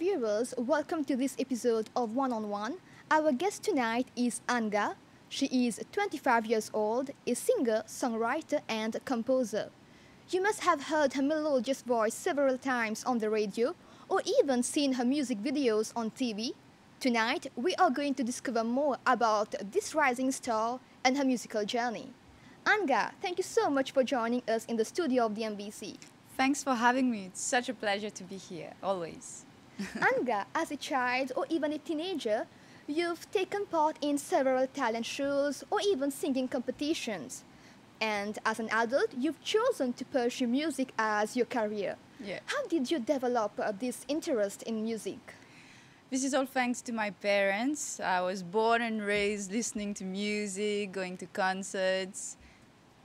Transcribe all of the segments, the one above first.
Viewers, welcome to this episode of One on One. Our guest tonight is Annega. She is 25 years old, a singer, songwriter, and composer. You must have heard her melodious voice several times on the radio or even seen her music videos on TV. Tonight, we are going to discover more about this rising star and her musical journey. Annega, thank you so much for joining us in the studio of the MBC. Thanks for having me. It's such a pleasure to be here, always. Annega, as a child or even a teenager, you've taken part in several talent shows or even singing competitions. And as an adult, you've chosen to pursue music as your career. Yeah. How did you develop uh, this interest in music? This is all thanks to my parents. I was born and raised listening to music, going to concerts,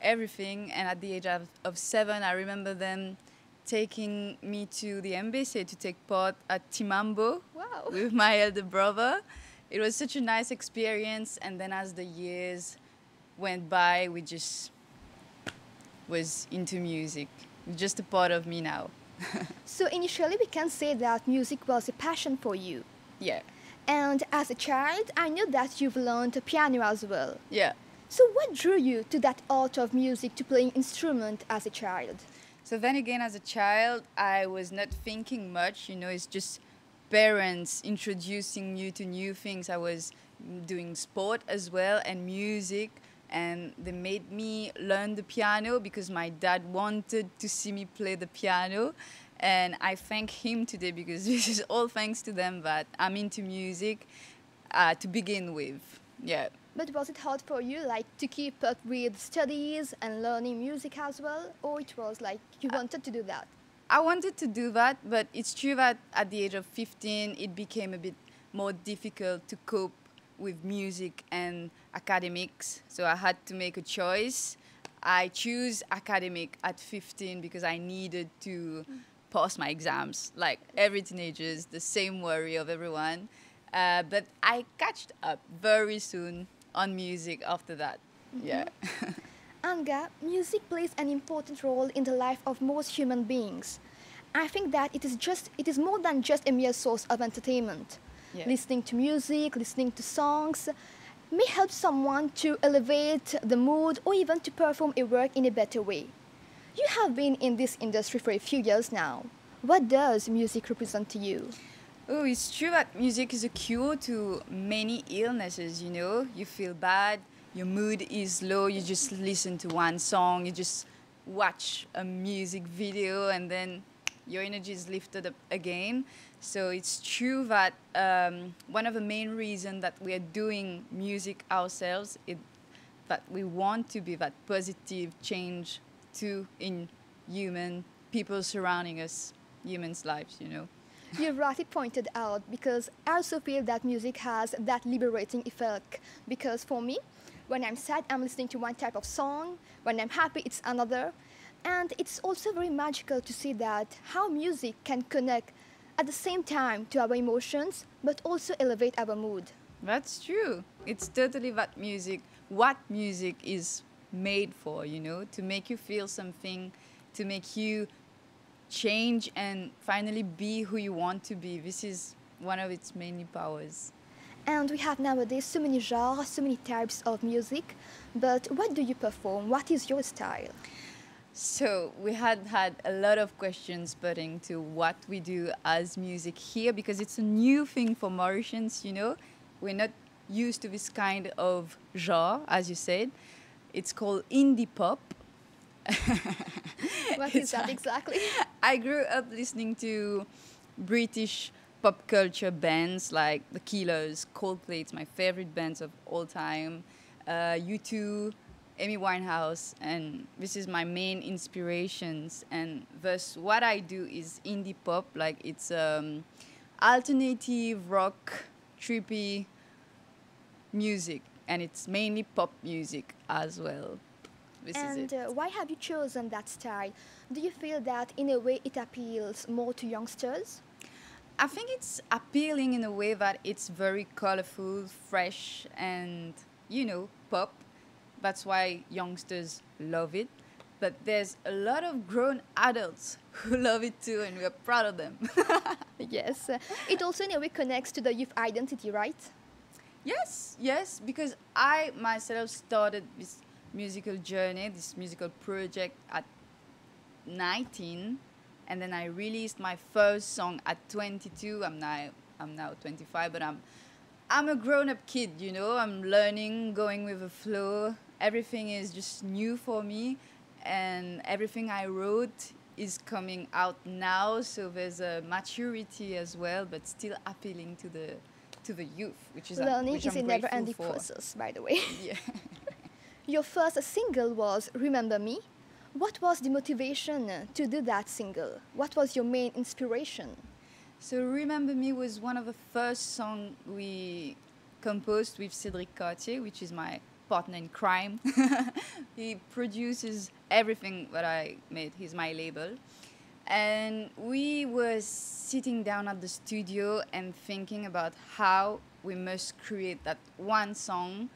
everything. And at the age of, of seven, I remember them taking me to the embassy to take part at Timambo Wow. with my elder brother. It was such a nice experience. And then as the years went by, we just was into music. Just a part of me now. So initially, we can say that music was a passion for you. Yeah. And as a child, I know that you've learned piano as well. Yeah. So what drew you to that art of music, to playing instrument as a child? So then again, as a child, I was not thinking much. You know, it's just parents introducing you to new things. I was doing sport as well and music, and they made me learn the piano because my dad wanted to see me play the piano. And I thank him today because this is all thanks to them that I'm into music uh, to begin with. Yeah. But was it hard for you, like, to keep up with studies and learning music as well? Or it was like you wanted to do that? I wanted to do that, but it's true that at the age of 15, it became a bit more difficult to cope with music and academics. So I had to make a choice. I choose academic at 15 because I needed to pass my exams, like every teenagers, the same worry of everyone. Uh, but I catched up very soon on music after that. Mm-hmm. Yeah. Annega, music plays an important role in the life of most human beings. I think that it is just it is more than just a mere source of entertainment. Yeah. Listening to music, listening to songs may help someone to elevate the mood or even to perform a work in a better way. You have been in this industry for a few years now. What does music represent to you? Oh, it's true that music is a cure to many illnesses, you know. You feel bad, your mood is low, you just listen to one song, you just watch a music video, and then your energy is lifted up again. So it's true that um, one of the main reasons that we are doing music ourselves is that we want to be that positive change to in human people surrounding us, humans' lives, you know. You rightly pointed out because I also feel that music has that liberating effect. Because for me, when I'm sad, I'm listening to one type of song. When I'm happy, it's another. And it's also very magical to see that how music can connect at the same time to our emotions, but also elevate our mood. That's true. It's totally what music, what music is made for, you know, to make you feel something, to make you change and finally be who you want to be. This is one of its many powers. And we have nowadays so many genres, so many types of music. But what do you perform? What is your style? So we had had a lot of questions putting to what we do as music here because it's a new thing for Mauritians, you know. We're not used to this kind of genre, as you said. It's called indie pop. What is that exactly? I grew up listening to British pop culture bands like The Killers, Coldplay, it's my favorite bands of all time, uh, U2, Amy Winehouse, and this is my main inspirations. And thus, what I do is indie pop, like it's um, alternative rock, trippy music, and it's mainly pop music as well. This and uh, why have you chosen that style? Do you feel that in a way it appeals more to youngsters? I think it's appealing in a way that it's very colorful, fresh, and you know, pop. That's why youngsters love it. but there's a lot of grown adults who love it too, and we are proud of them. Yes. It also in a way connects to the youth identity, right? Yes, yes, because I myself started this musical journey, this musical project at 19, and then I released my first song at 22. I'm now I'm now 25, but I'm I'm a grown-up kid, you know. I'm learning, going with the flow. Everything is just new for me, and everything I wrote is coming out now. So there's a maturity as well, but still appealing to the to the youth, which is Learning which is I'm a never-ending process, by the way. Yeah. Your first single was Remember Me. What was the motivation to do that single? What was your main inspiration? So Remember Me was one of the first songs we composed with Cédric Cartier, which is my partner in crime. he produces everything that I made. He's my label. And we were sitting down at the studio and thinking about how we must create that one song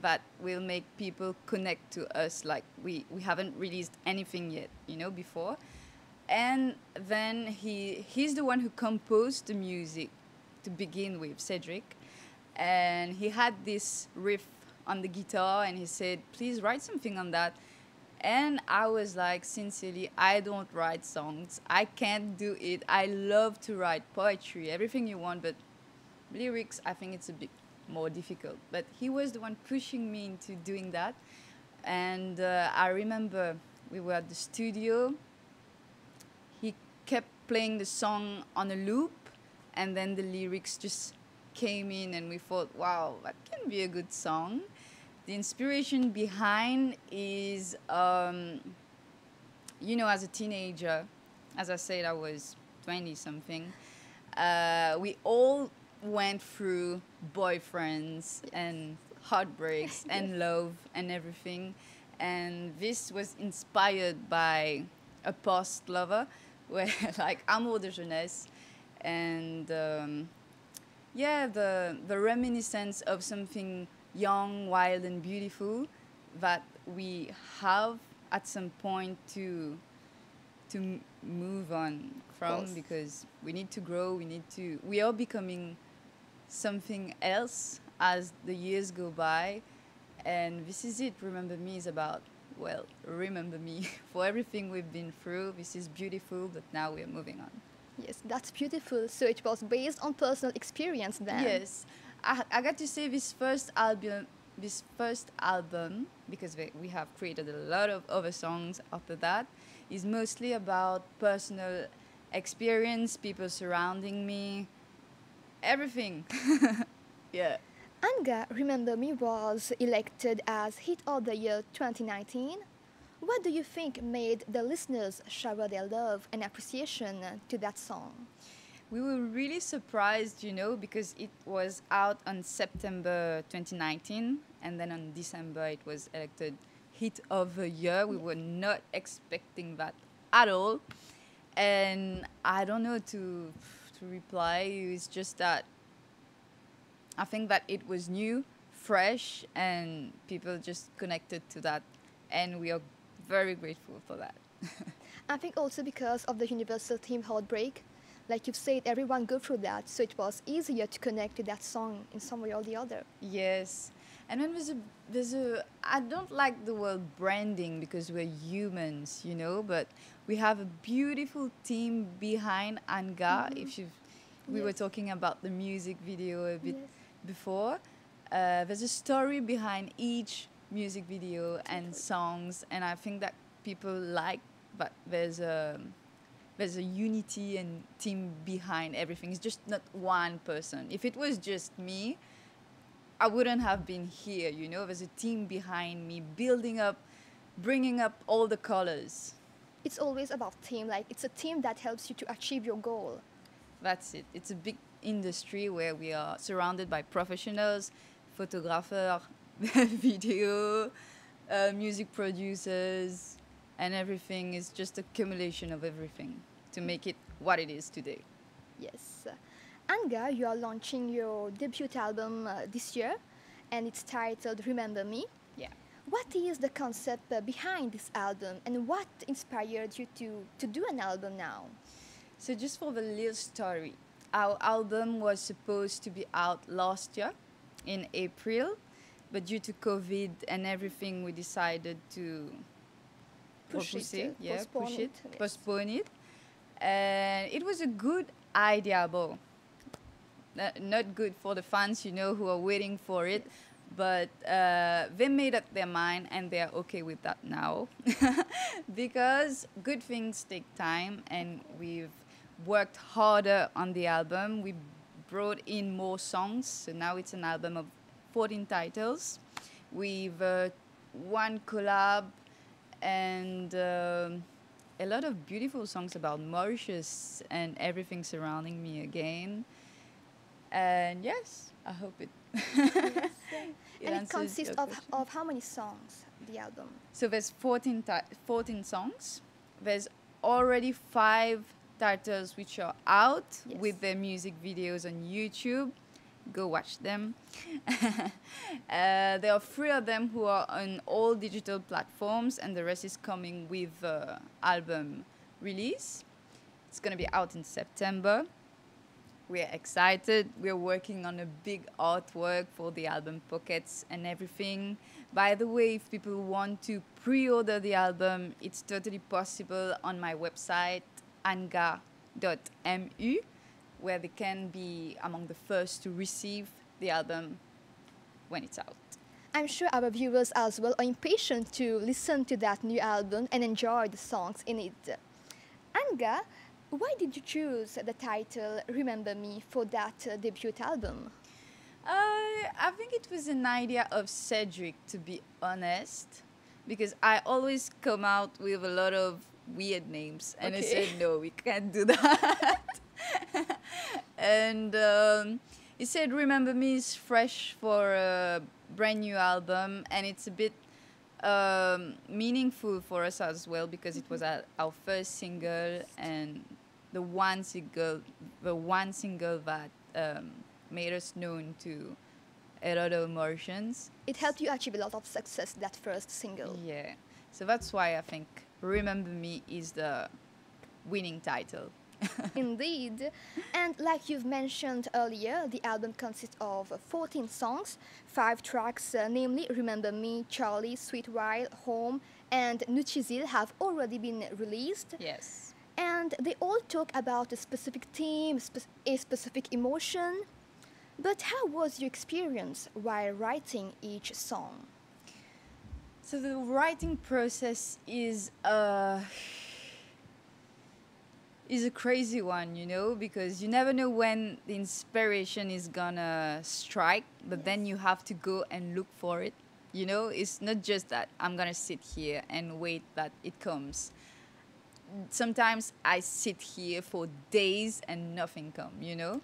that will make people connect to us like we, we haven't released anything yet, you know, before. And then he he's the one who composed the music to begin with, Cedric. And he had this riff on the guitar and he said, please write something on that. And I was like, sincerely, I don't write songs. I can't do it. I love to write poetry, everything you want, but lyrics, I think it's a bit more difficult. But he was the one pushing me into doing that. And uh, I remember we were at the studio. He kept playing the song on a loop, and then the lyrics just came in, and we thought, wow, that can be a good song. The inspiration behind is, um, you know, as a teenager, as I said, I was 20 something. Uh, we all went through boyfriends and heartbreaks and love and everything. And this was inspired by a past lover, where like Amour de Jeunesse, and um, yeah, the the reminiscence of something young, wild, and beautiful that we have at some point to to m- move on from because we need to grow. We need to. We are becoming something else as the years go by, and this is it. Remember me is about well, remember me for everything we've been through. This is beautiful, but now we're moving on. Yes, that's beautiful. So it was based on personal experience then. Yes, I, I got to say this first album, this first album, because we, we have created a lot of other songs after that, is mostly about personal experience, people surrounding me, everything. yeah. Annega, Remember Me was elected as Hit of the Year 2019. What do you think made the listeners shower their love and appreciation to that song? We were really surprised, you know, because it was out on September 2019, and then on December it was elected hit of the year. We were not expecting that at all, and I don't know to to reply. It's just that I think that it was new, fresh, and people just connected to that, and we are very grateful for that. I think also because of the universal theme heartbreak. Like you've said, everyone go through that, so it was easier to connect to that song in some way or the other. Yes. And then there's a there's a I don't like the word branding because we're humans, you know, but we have a beautiful team behind Annega. If you we were talking about the music video a bit Yes. before. Uh, there's a story behind each music video and songs, and I think that people like. But there's a there's a unity and team behind everything. It's just not one person. If it was just me, I wouldn't have been here. You know, there's a team behind me, building up, bringing up all the colors. It's always about team. Like it's a team that helps you to achieve your goal. That's it. It's a big industry where we are surrounded by professionals, photographers, video, uh, music producers, and everything is just accumulation of everything to make it what it is today. Yes. Annega, you are launching your debut album uh, this year, and it's titled Remember Me. Yeah. what is the concept uh, behind this album and what inspired you to, to do an album now? So just for the little story, our album was supposed to be out last year in April, but due to COVID and everything, we decided to Push it, uh, yeah, postpone push it, it, yes. postpone it, and it was a good idea, uh, not good for the fans, you know, who are waiting for it. But uh, they made up their mind and they're okay with that now. because good things take time and we've worked harder on the album. We brought in more songs, so now it's an album of 14 titles. We've uh, one collab and um, a lot of beautiful songs about Mauritius and everything surrounding me again. And yes, I hope it. it and it consists of, question. of how many songs, the album? So there's 14, ti- 14 songs. There's already five titles which are out Yes. with their music videos on YouTube. Go watch them. uh, there are three of them who are on all digital platforms, and the rest is coming with uh, album release. It's gonna be out in September. We're excited. We're working on a big artwork for the album pockets and everything. By the way, if people want to pre-order the album, it's totally possible on my website annega.mu, where they can be among the first to receive the album when it's out. I'm sure our viewers as well are impatient to listen to that new album and enjoy the songs in it. Annega, why did you choose the title Remember Me for that uh, debut album? Uh, I think it was an idea of Cedric, to be honest, because I always come out with a lot of weird names, and I said, no, we can't do that. and um, he said, Remember Me is fresh for a brand new album, and it's a bit um, meaningful for us as well because it was our, our first single and the one single, the one single that um, made us known to a lot of emotions. It helped you achieve a lot of success, that first single. Yeah, so that's why I think "Remember Me" is the winning title. Indeed. And like you've mentioned earlier, the album consists of 14 songs, five tracks, uh, namely Remember Me, Charlie, Sweet Wild, Home, and Nuchizil have already been released. Yes. And they all talk about a specific theme, a specific emotion. But how was your experience while writing each song? So the writing process is uh is a crazy one, you know, because you never know when the inspiration is gonna strike, but then you have to go and look for it. You know, it's not just that I'm gonna sit here and wait that it comes. Sometimes I sit here for days and nothing come, you know?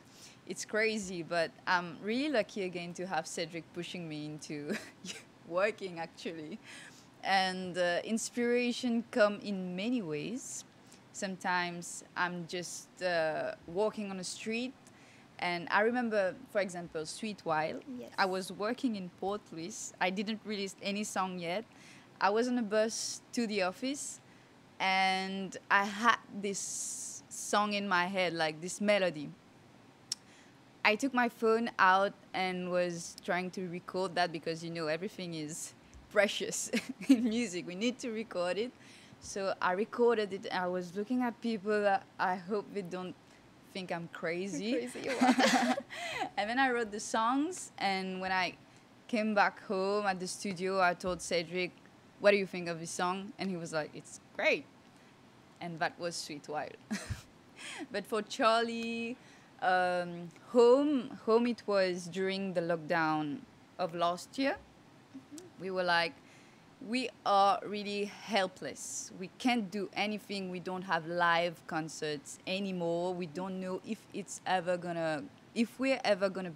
It's crazy, but I'm really lucky again to have Cedric pushing me into working actually. And uh, inspiration come in many ways. Sometimes I'm just uh, walking on the street and I remember, for example, Sweet Wild. Yes. I was working in Port Louis. I didn't release any song yet. I was on a bus to the office and I had this song in my head, like this melody. I took my phone out and was trying to record that because you know everything is precious in music. We need to record it. So I recorded it. I was looking at people. I hope they don't think I'm crazy. Crazy and then I wrote the songs. And when I came back home at the studio, I told Cedric, "What do you think of this song?" And he was like, "It's great." And that was Sweet Wild. but for Charlie, um, home, home, it was during the lockdown of last year. We were like, we are really helpless. We can't do anything. We don't have live concerts anymore. We don't know if it's ever gonna, if we're ever gonna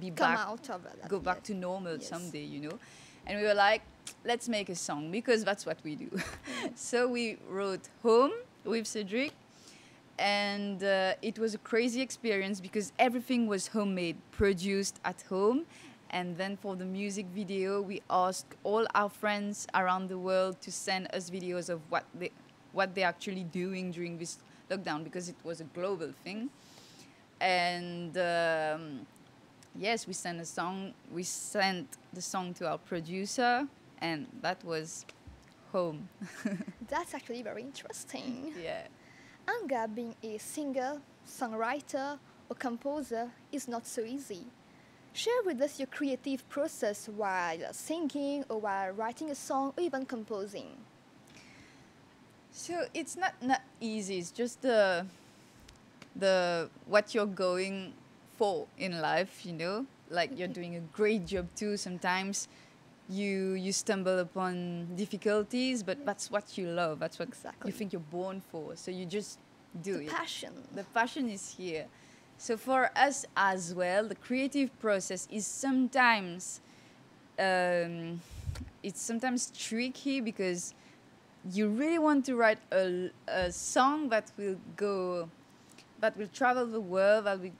be Come back out of that. go back yes. to normal Yes. someday, you know. And we were like, let's make a song because that's what we do. so we wrote Home with Cedric, and uh, it was a crazy experience because everything was homemade, produced at home, And then for the music video, we asked all our friends around the world to send us videos of what they what they're actually doing during this lockdown because it was a global thing. And um, yes, we sent a song. We sent the song to our producer, and that was home. That's actually very interesting. yeah. Annega being a singer, songwriter, or composer is not so easy. Share with us your creative process while singing or while writing a song or even composing. So it's not not easy. It's just the the what you're going for in life. You know, like you're mm-hmm. doing a great job too. Sometimes you you stumble upon difficulties, but that's what you love. That's what Exactly. you think you're born for. So you just do the it. passion. The passion is here. So for us as well, the creative process is sometimes um, it's sometimes tricky because you really want to write a, a song that will go that will travel the world that we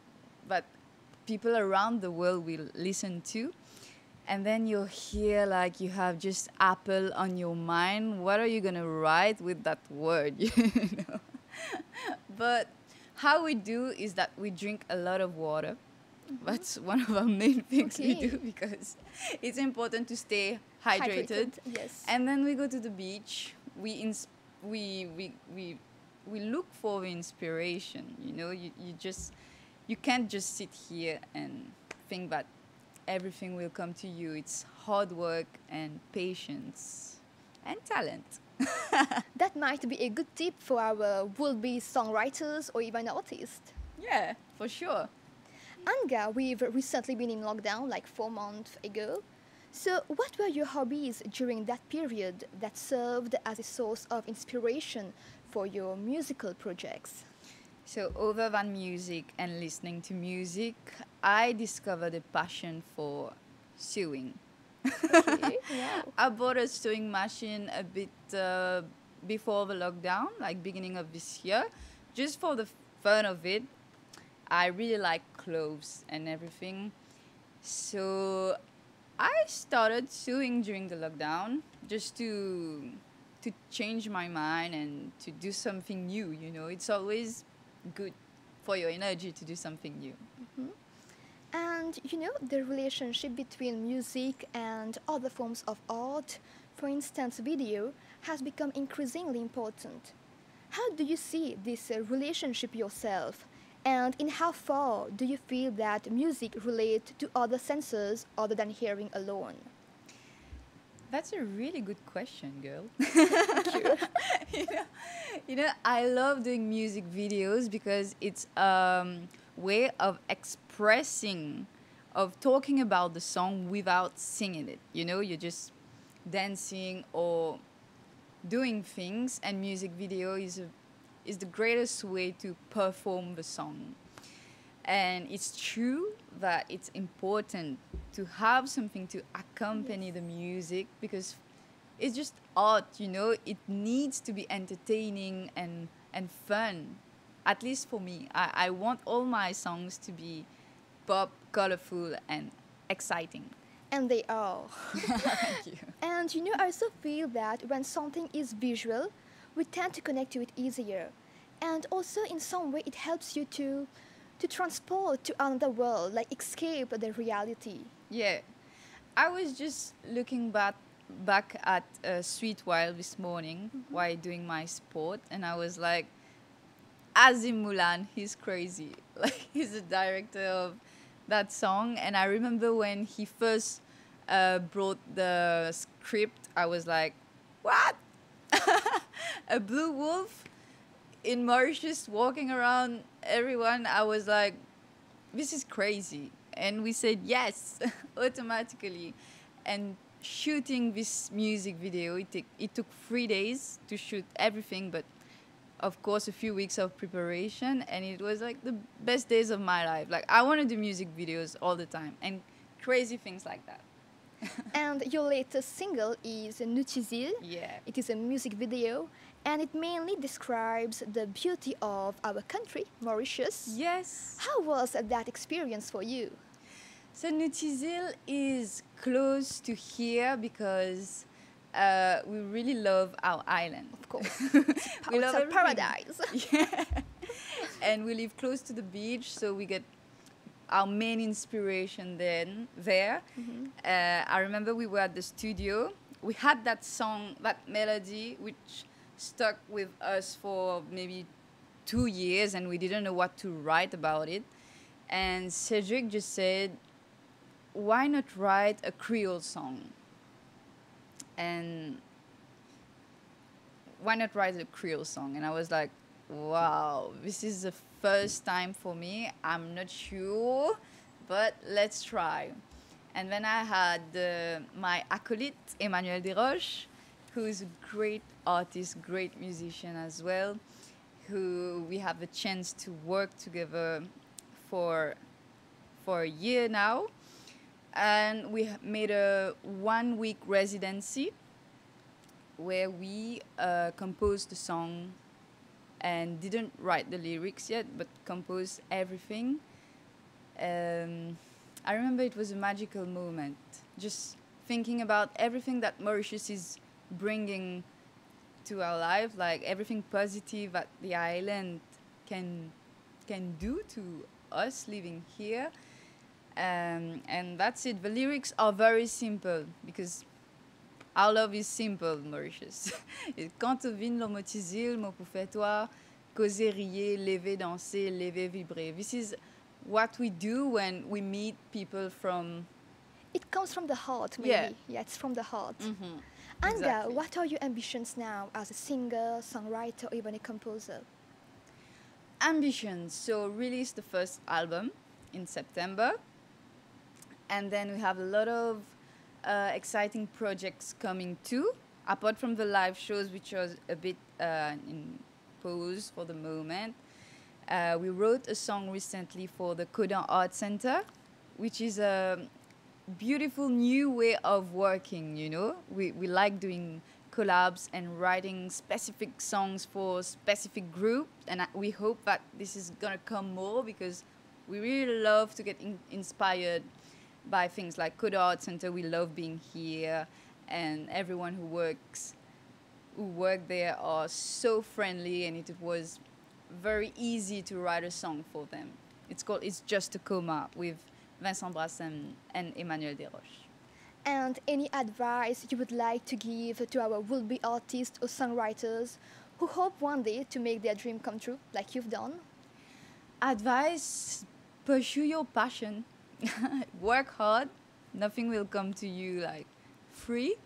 that people around the world will listen to and then you'll hear like you have just apple on your mind. What are you going to write with that word you know? But how we do is that we drink a lot of water. Mm-hmm. That's one of our main things we do because it's important to stay hydrated, Yes. and then we go to the beach. We ins- we, we we we look for inspiration you know? You, you just you can't just sit here and think that everything will come to you it's hard work and patience and talent that might be a good tip for our would-be songwriters or even artists. yeah for sure Annega, we've recently been in lockdown like four months ago. So, what were your hobbies during that period that served as a source of inspiration for your musical projects? So, other than music and listening to music, I discovered a passion for sewing. Okay, wow. I bought a sewing machine a bit uh, before the lockdown, like beginning of this year, just for the fun of it. I really like clothes and everything. So I started sewing during the lockdown just to to change my mind and to do something new, you know. It's always good for your energy to do something new. And you know, the relationship between music and other forms of art, for instance, video, has become increasingly important. How do you see this uh, relationship yourself? And in how far do you feel that music relates to other senses other than hearing alone? That's a really good question, girl. you, know, you know, I love doing music videos because it's um, way of expressing, of talking about the song without singing it. You know, you're just dancing or doing things, and music video is a, is the greatest way to perform the song. And it's true that it's important to have something to accompany the music because it's just art, you know. It needs to be entertaining and, and fun. At least for me. I, I want all my songs to be pop, colorful, and exciting. And they are. Thank you. And you know, I also feel that when something is visual, we tend to connect to it easier. And also, in some way, it helps you to, to transport to another world, like escape the reality. Yeah, I was just looking back back at uh, Sweet Wild this morning while doing my sport, and I was like, Azim Mulan, he's crazy. Like he's the director of that song, and I remember when he first uh, brought the script, I was like, what? A blue wolf in Mauritius walking around everyone. I was like, this is crazy. And we said yes automatically. And shooting this music video, it, took it took three days to shoot everything, but of course, a few weeks of preparation. And it was like the best days of my life. Like, I want to do music videos all the time and crazy things like that. and your latest single is Nuchizil. Yeah. It is a music video, and it mainly describes the beauty of our country, Mauritius. Yes. How was that experience for you? So Nutizil is close to here because uh, we really love our island. Of course. we it's love a paradise. Yeah. and we live close to the beach, so we get our main inspiration then there. Uh, I remember we were at the studio. We had that song, that melody, which stuck with us for maybe two years, and we didn't know what to write about it. And Cedric just said, "Why not write a Creole song?" And why not write a Creole song? And I was like, wow, this is the first time for me. I'm not sure, but let's try. And then I had uh, my acolyte, Emmanuel Desroches, who is a great artist, great musician as well, who we have the chance to work together for, for a year now. And we made a one week residency where we uh, composed the song and didn't write the lyrics yet, but composed everything. Um, I remember it was a magical moment, just thinking about everything that Mauritius is bringing to our life, like everything positive that the island can can do to us living here. Um, and that's it. The lyrics are very simple because our love is simple, Mauritius. Quand tu vins le motisil, mon pour faire toi, causer, rier, lever, danser, lever, vibrer. This is what we do when we meet people from. It comes from the heart, maybe. Yeah. Yeah, it's from the heart. Mhm. Annega, Exactly. what are your ambitions now as a singer, songwriter, or even a composer? ambitions. So release the first album in September, and then we have a lot of uh, exciting projects coming too. Apart from the live shows, which was a bit uh, in pause for the moment, uh, we wrote a song recently for the Caudan Art Center, which is a beautiful new way of working you know we, we like doing collabs and writing specific songs for specific group and we hope that this is gonna come more because we really love to get in, inspired by things like Caudan Art Center we love being here and everyone who works who work there are so friendly and it was very easy to write a song for them it's called it's just a coma with Vincent Brassem and Emmanuel Desroches. And any advice you would like to give to our would be artists or songwriters who hope one day to make their dream come true, like you've done? Advice pursue your passion, work hard, nothing will come to you like free.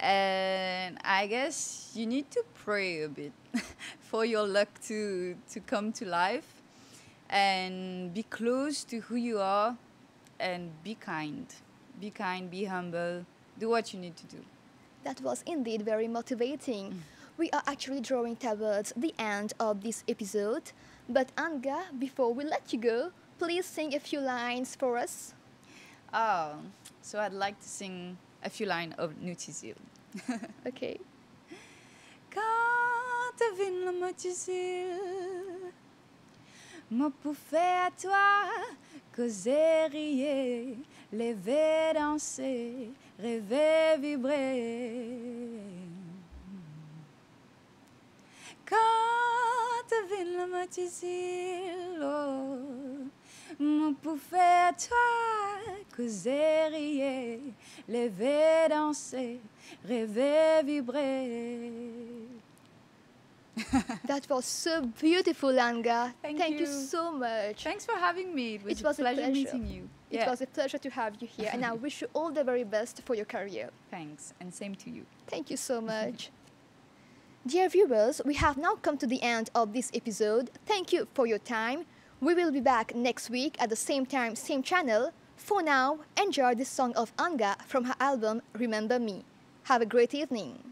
And I guess you need to pray a bit for your luck to, to come to life and be close to who you are and be kind. Be kind, be humble, do what you need to do. That was indeed very motivating. Mm. We are actually drawing towards the end of this episode. But Annega, before we let you go, please sing a few lines for us. Oh, so I'd like to sing a few lines of Nutizil. Okay. Quand te vin le motisil, me pouffer à toi, causer, rier, lever, danser, rêver, vibrer. Quand te vin le motisil, oh, me pouffer à toi, causer, rier, lever, danser, rêver, vibrer. That was so beautiful, Annega. Thank you. you. so much. Thanks for having me. It was, It was a a pleasure, pleasure. meeting you. It was a pleasure to have you here, and I wish you all the very best for your career. Thanks, and same to you. Thank you so much. Dear viewers, we have now come to the end of this episode. Thank you for your time. We will be back next week at the same time, same channel. For now, enjoy this song of Annega from her album Remember Me. Have a great evening.